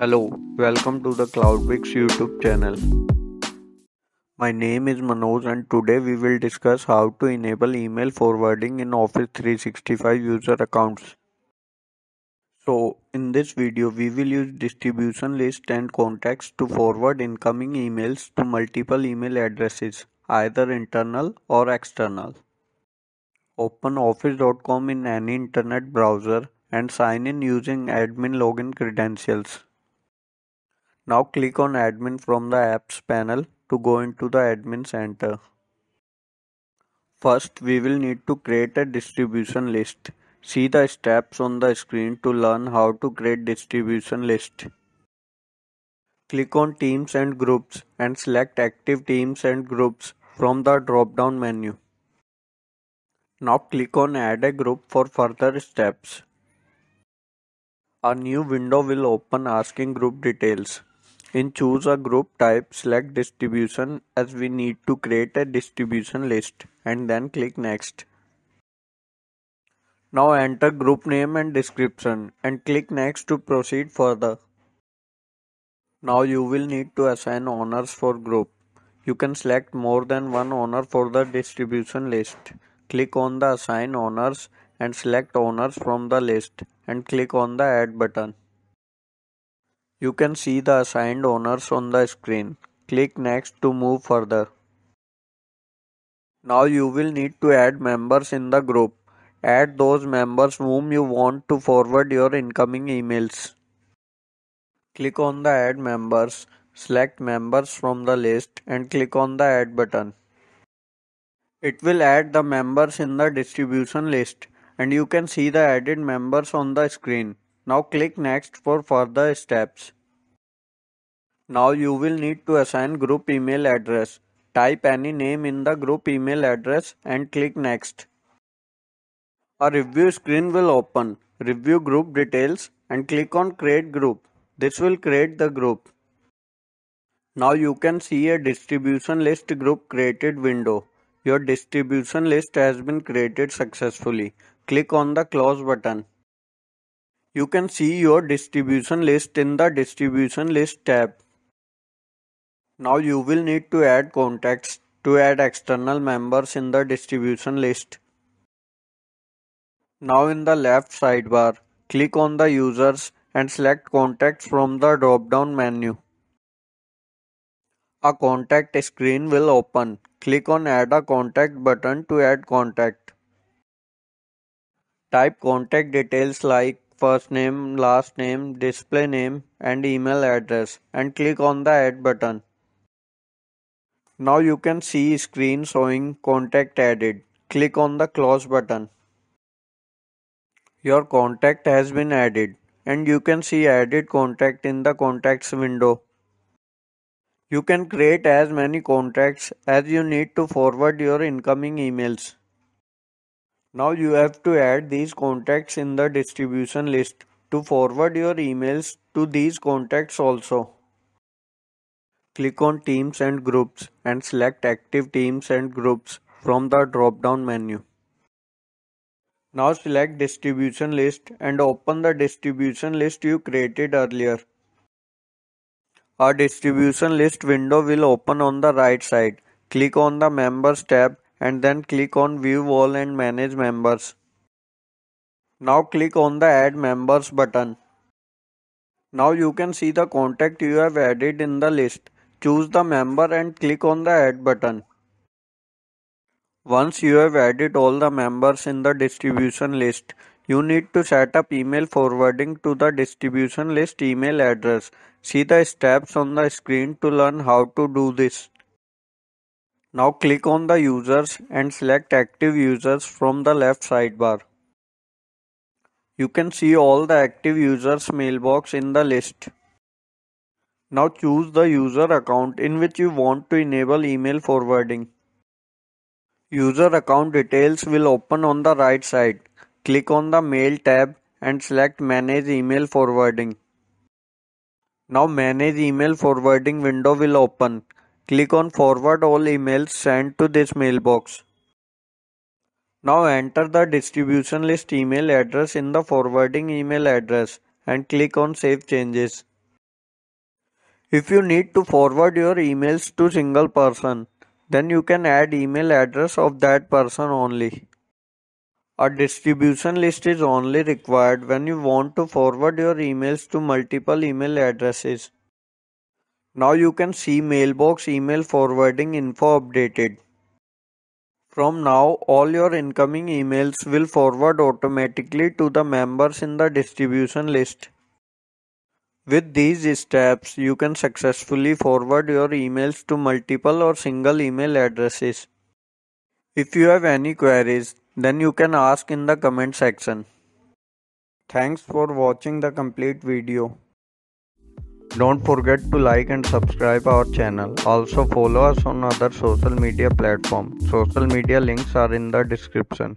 Hello, welcome to the CloudBik YouTube channel. My name is Manoj and today we will discuss how to enable email forwarding in Office 365 user accounts. So, in this video we will use distribution list and contacts to forward incoming emails to multiple email addresses, either internal or external. Open office.com in any internet browser and sign in using admin login credentials. Now click on admin from the apps panel to go into the admin center. First we will need to create a distribution list. See the steps on the screen to learn how to create distribution list. Click on teams and groups and select active teams and groups from the drop down menu. Now click on add a group for further steps. A new window will open asking group details. In choose a group type, select distribution as we need to create a distribution list and then click next. Now enter group name and description and click next to proceed further. Now you will need to assign owners for group. You can select more than one owner for the distribution list. Click on the assign owners and select owners from the list and click on the add button. You can see the assigned owners on the screen. Click next to move further. Now you will need to add members in the group. Add those members whom you want to forward your incoming emails. Click on the add members, select members from the list and click on the add button. It will add the members in the distribution list and you can see the added members on the screen. Now click next for further steps. Now you will need to assign group email address. Type any name in the group email address and click next. A review screen will open. Review group details and click on create group. This will create the group. Now you can see a distribution list group created window. Your distribution list has been created successfully. Click on the close button. You can see your distribution list in the distribution list tab. Now you will need to add contacts to add external members in the distribution list. Now in the left sidebar, click on the users and select contacts from the drop down menu. A contact screen will open. Click on add a contact button to add contact. Type contact details like first name, last name, display name and email address and click on the add button. Now you can see screen showing contact added. Click on the close button. Your contact has been added and you can see added contact in the contacts window. You can create as many contacts as you need to forward your incoming emails. Now you have to add these contacts in the distribution list to forward your emails to these contacts also. Click on Teams and Groups and select Active Teams and Groups from the drop-down menu. Now select Distribution List and open the distribution list you created earlier. A distribution list window will open on the right side. Click on the Members tab and then click on view all and manage members. Now click on the add members button. Now you can see the contact you have added in the list. Choose the member and click on the add button. Once you have added all the members in the distribution list, you need to set up email forwarding to the distribution list email address. See the steps on the screen to learn how to do this. Now click on the users and select active users from the left sidebar. You can see all the active users mailbox in the list. Now choose the user account in which you want to enable email forwarding. User account details will open on the right side. Click on the mail tab and select manage email forwarding. Now manage email forwarding window will open. Click on forward all emails sent to this mailbox. Now enter the distribution list email address in the forwarding email address and click on save changes. If you need to forward your emails to single person, then you can add email address of that person only. A distribution list is only required when you want to forward your emails to multiple email addresses. Now you can see mailbox email forwarding info updated. From now, all your incoming emails will forward automatically to the members in the distribution list. With these steps, you can successfully forward your emails to multiple or single email addresses. If you have any queries, then you can ask in the comment section. Thanks for watching the complete video. Don't forget to like and subscribe our channel. Also follow us on other social media platforms. Social media links are in the description.